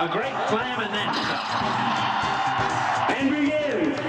A great slam and then. And begin.